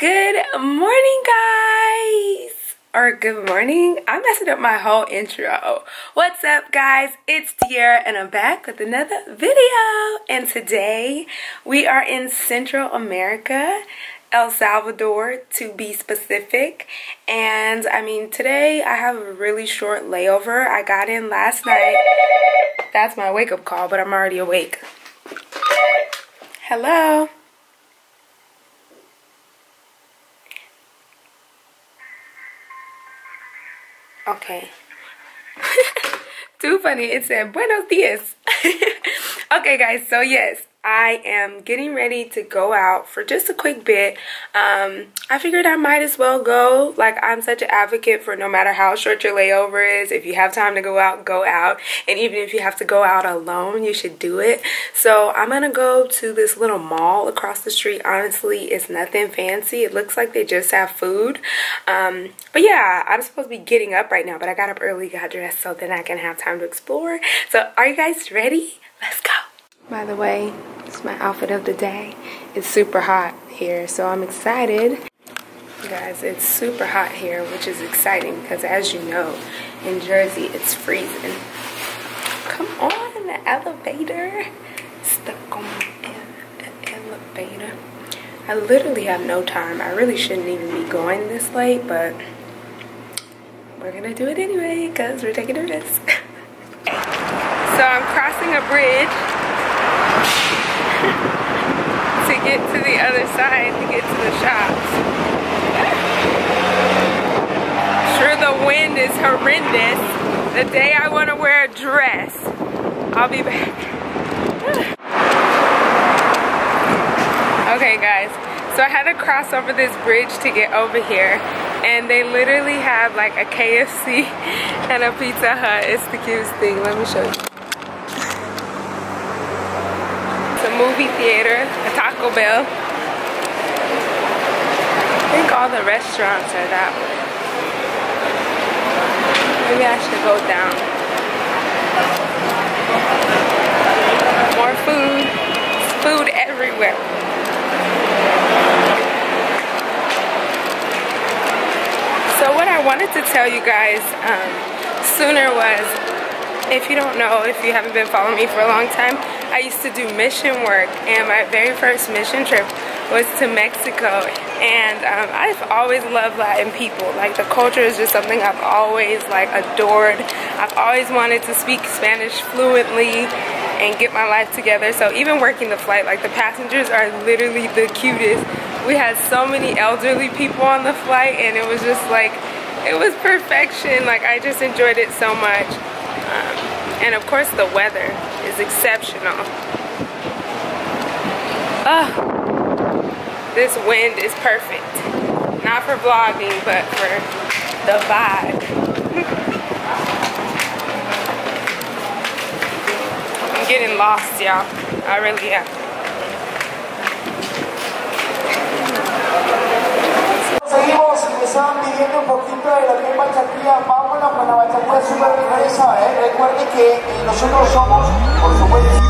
Good morning, guys! Or good morning. I'm messing up my whole intro. What's up, guys? It's Diera, and I'm back with another video. And today, we are in Central America, El Salvador to be specific. And I mean, today I have a really short layover. I got in last night. That's my wake up call, but I'm already awake. Hello. Okay. Too funny. It said, Buenos dias. okay, guys. So, yes, I am getting ready to go out for just a quick bit. Um, I figured I might as well go. Like, I'm such an advocate for no matter how short your layover is, if you have time to go out, go out. And even if you have to go out alone, you should do it. So, I'm going to go to this little mall across the street. Honestly, it's nothing fancy. It looks like they just have food. Um, but yeah, I'm supposed to be getting up right now, but I got up early, got dressed so then I can have time to explore. So, are you guys ready? Let's go. By the way, it's my outfit of the day. It's super hot here, so I'm excited. Guys, it's super hot here, which is exciting because as you know, in Jersey, it's freezing. Come on, the elevator. Stuck on the elevator. I literally have no time. I really shouldn't even be going this late, but we're gonna do it anyway because we're taking a risk. so I'm crossing a bridge to get to the other side to get to the shops. Sure the wind is horrendous. The day I want to wear a dress. I'll be back. okay guys, so I had to cross over this bridge to get over here and they literally have like a KFC and a Pizza Hut. It's the cutest thing. Let me show you. It's a movie theater, a Taco Bell. All the restaurants are that way. Maybe I should go down. More food. food everywhere. So what I wanted to tell you guys um, sooner was, if you don't know, if you haven't been following me for a long time, I used to do mission work and my very first mission trip was to Mexico and um, I've always loved Latin people. Like the culture is just something I've always like adored. I've always wanted to speak Spanish fluently and get my life together. So even working the flight like the passengers are literally the cutest. We had so many elderly people on the flight and it was just like it was perfection. Like I just enjoyed it so much. Um, and of course the weather is exceptional. Oh, this wind is perfect. Not for vlogging, but for the vibe. I'm getting lost, y'all. I really am. Seguimos, me estaban pidiendo un poquito de que es vámonos con la super ¿eh? Recuerden que eh, nosotros somos, por supuesto...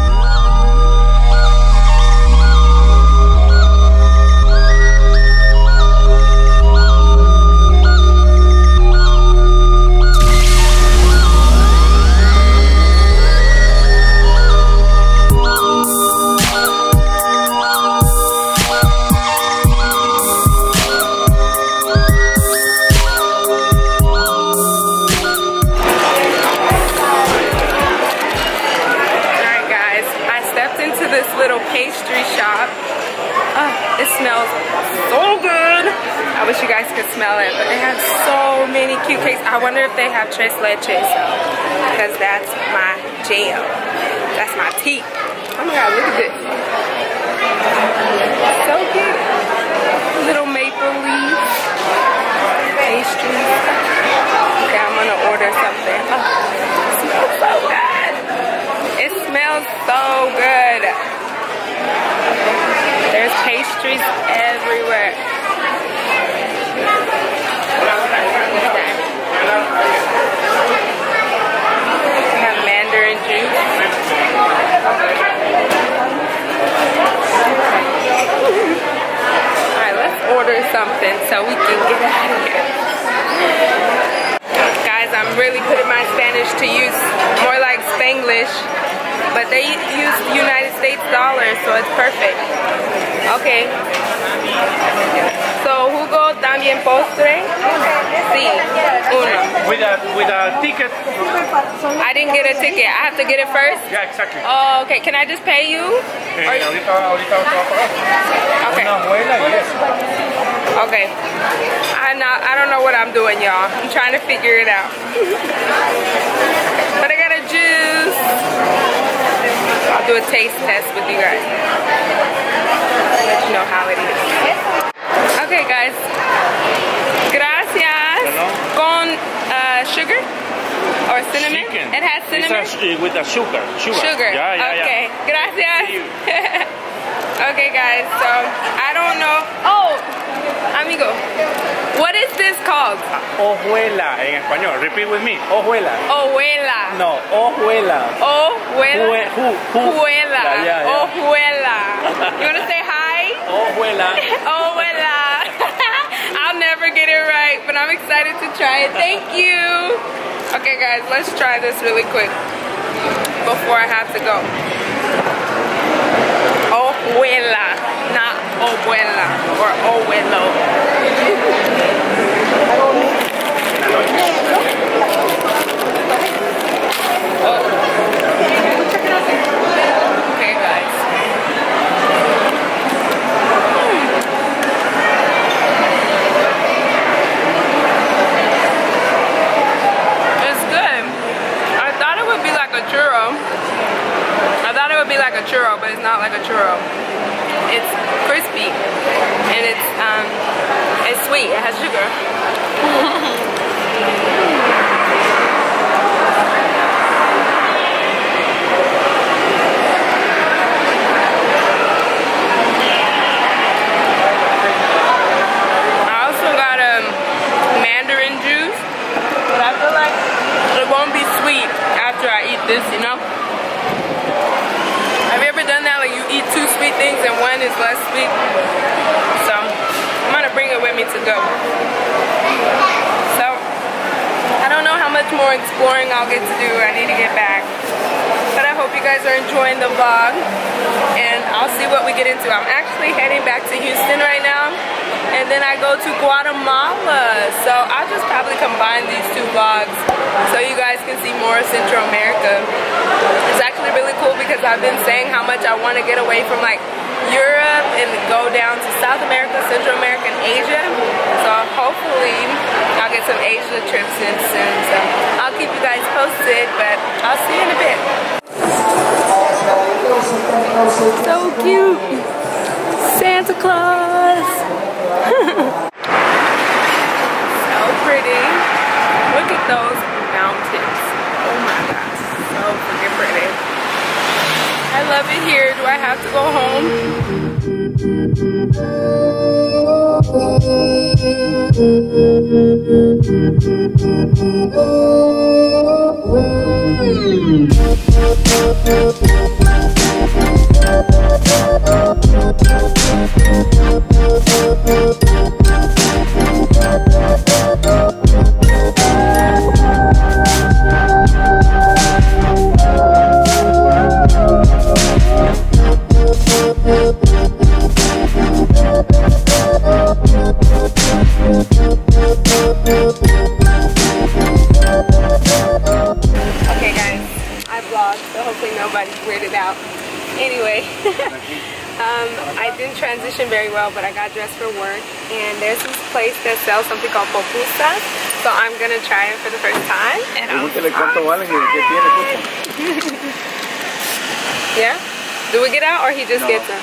tres leches because that's my jam. That's my tea. Oh my god, look at this. So cute. Little maple leaf pastries. Okay, I'm gonna order something. Oh, it smells so good. It smells so good. There's pastries everywhere. order something so we can get out of here. Guys, I'm really putting my Spanish to use more like Spanglish, but they use United States dollars, so it's perfect. Okay. So, jugo también postre? Sí, uno. With a with a ticket. I didn't get a ticket. I have to get it first? Yeah, exactly. Oh, okay. Can I just pay you? Eh, Or- ahorita, ahorita te va a pagar. Okay. Una abuela y eso. Okay. I not I don't know what I'm doing, y'all. I'm trying to figure it out. but I got a juice. I'll do a taste test with you guys. Let you know how it is. Okay, guys. Gracias. Hello. Con uh, sugar or cinnamon. Chicken. It has cinnamon. A, with a sugar. Sugar. Sugar. Yeah, yeah, okay. yeah. Gracias. Okay, guys. So I don't know. Oh, amigo, what is this called? Hojuela en español. Repeat with me. Hojuela. Hojuela. No, hojuela. Hojuela. Jue- ju- ju- Hojuela. Yeah, yeah, yeah. Hojuela. You wanna say hi? Hojuela. Hojuela. I'll never get it right, but I'm excited to try it. Thank you. Okay, guys, let's try this really quick before I have to go. Hojuela, abuela or abuelo. Okay, guys. It's good. I thought it would be like a churro. I thought it would be like a churro, but it's not like a churro. It's crispy and it's um it's sweet. It has sugar. I also got um mandarin juice, but I feel like it won't be sweet after I eat this, you know? Have you ever done that? Like you eat two sweet things and one is less sweet? So I'm gonna bring it with me to go. So I don't know how much more exploring I'll get to do. I need to get back. But I hope you guys are enjoying the vlog and I'll see what we get into. I'm actually heading back to Houston right now and then I go to Guatemala. So I'll just probably combine these two vlogs so you guys can see more of Central America. It's actually really cool because I've been saying how much I want to get away from like Europe and go down to South America, Central America, and Asia. So hopefully I'll get some Asia trips in soon. So I'll keep you guys but I'll see you in a bit. So cute. Santa Claus. so pretty. Look at those mountains. Oh my gosh. So freaking pretty. I love it here. Do I have to go home? Transition very well, but I got dressed for work, and there's this place that sells something called pupusa, so I'm gonna try it for the first time. And I'm Pregúntele cuánto valen y qué tiene, escucha. Yeah? Do we get out or he just No. gets them?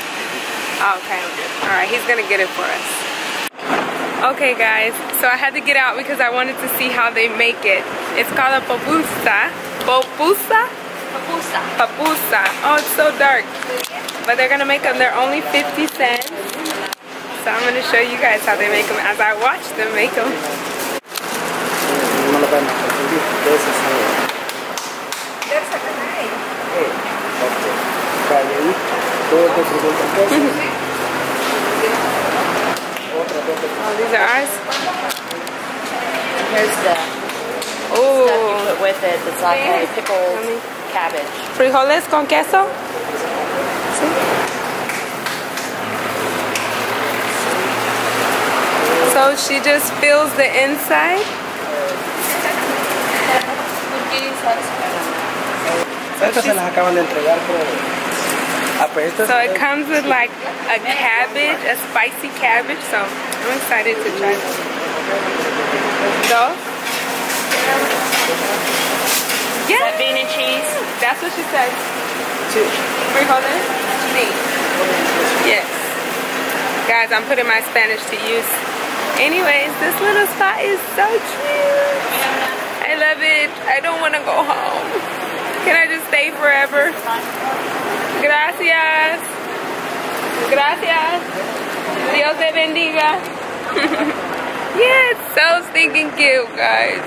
Oh, okay. Alright, he's gonna get it for us. Okay guys, so I had to get out because I wanted to see how they make it. It's called a papusa. Papusa? Papusa. Papusa. Oh, it's so dark. But they're gonna make them, they're only 50 cents. So I'm gonna show you guys how they make them as I watch them make them. No la pena, de esas There's a grenade. Ok. Calladito, todos te preguntan cosas. Otra, dos, tres. Oh, these are ours? Here's the stuff you Oh, put with it. It's like a pickled. Cabbage. frijoles con queso. See? So she just fills the inside. Estas se las acaban de entregar, pero. Ah, pues estas. So it comes with like a cabbage, a spicy cabbage. So I'm excited to try this. Dos? Yeah, that bean and cheese? that's what she said. Sí. Frijoles? Sí. Yes. Guys, I'm putting my Spanish to use. Anyways, this little spot is so cute. I love it. I don't want to go home. Can I just stay forever? Gracias. Gracias. Dios te bendiga. yeah, it's so stinking cute, guys.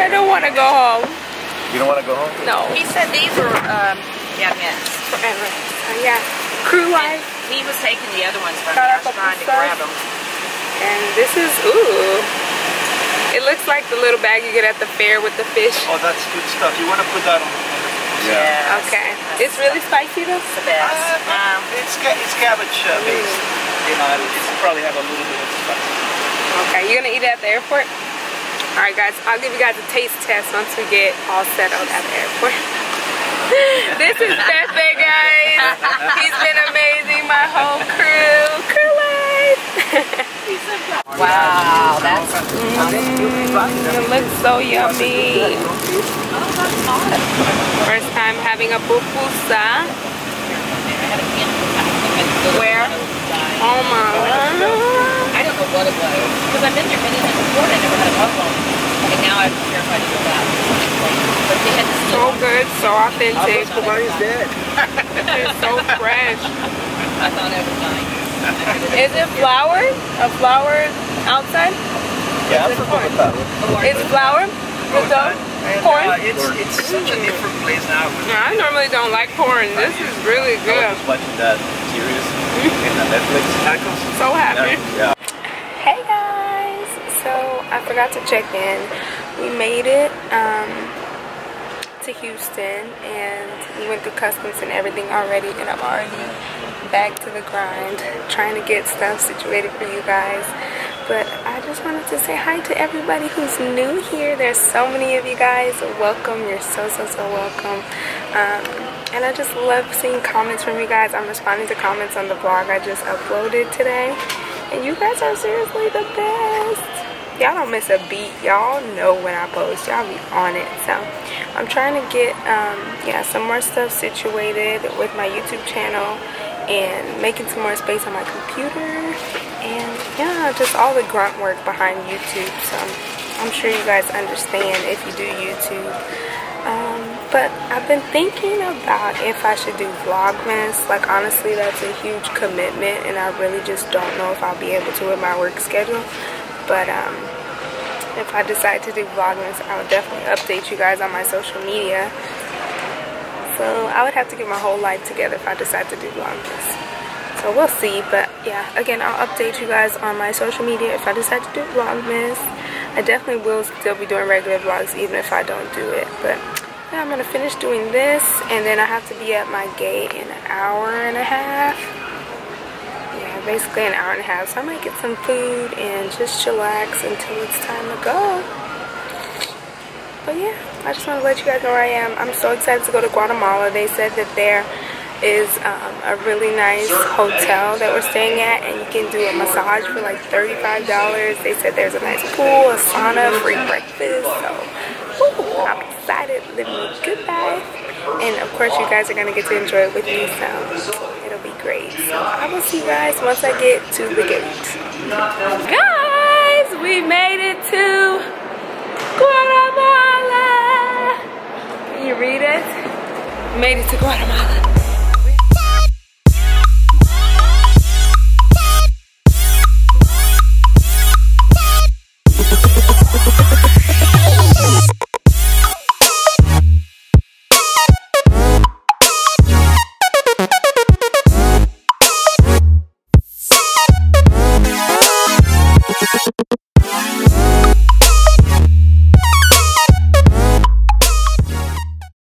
I don't want to go home. You don't want to go home? No. He said these were um, yum yums. Forever. Uh, yeah. Crew life. He was taking the other ones from me. Cut I up was a trying to grab them. And this is, ooh. It looks like the little bag you get at the fair with the fish. Oh, that's good stuff. You want to put that on? Yes. Okay. It's really spicy though? It's the best. Um, It's, ca- it's cabbage uh, based. You know, it's probably have a little bit of spice. Okay, you gonna eat it at the airport? Alright guys, I'll give you guys a taste test once we get all settled at the airport. this is Pepe guys. He's been amazing, my whole crew. Crew life. wow, that's mm, it looks so yummy. First time having a pupusa. where Oh my god. I don't what it was because I've been there many times before and I never had a buffalo, and now I'm terrified to go back. But they had this So good, so authentic. Mine's dead. It's so fresh. I thought I was dying. Is it flour? A flour outside? Yeah, I'm from Bogota. It's flour? With the And, corn? uh, it's, it's such a different place now. I normally don't like corn. This is really good. I was watching that series in the Netflix tacos. So happy. Yeah. Hey guys! So I forgot to check in. We made it um, to Houston and we went through customs and everything already and I'm already back to the grind trying to get stuff situated for you guys. But I just wanted to say hi to everybody who's new here. There's so many of you guys. Welcome. You're so, so, so welcome. Um, and I just love seeing comments from you guys. I'm responding to comments on the vlog I just uploaded today. And you guys are seriously the best. Y'all don't miss a beat. Y'all know when I post. Y'all be on it. So I'm trying to get um, yeah some more stuff situated with my YouTube channel and making some more space on my computer. And yeah, just all the grunt work behind YouTube. So I'm sure you guys understand if you do YouTube. Um, but I've been thinking about if I should do Vlogmas. Like honestly, that's a huge commitment, and I really just don't know if I'll be able to with my work schedule. But um, if I decide to do Vlogmas, I will definitely update you guys on my social media. So I would have to get my whole life together if I decide to do Vlogmas. So we'll see. But yeah, again, I'll update you guys on my social media if I decide to do Vlogmas. I definitely will still be doing regular vlogs even if I don't do it. But yeah, I'm going to finish doing this and then I have to be at my gate in an hour and a half. Basically an hour and a half. So I might get some food and just chillax until it's time to go. But yeah, I just want to let you guys know where I am. I'm so excited to go to Guatemala. They said that there is um, a really nice hotel that we're staying at and you can do a massage for like $35. They said there's a nice pool, a sauna, free breakfast. So woo, I'm excited, living a good life. And of course you guys are going to get to enjoy it with me. So it'll be great. So I will see you guys once I get to the gate. Guys, we made it to Guatemala. Can you read it? Made it to Guatemala.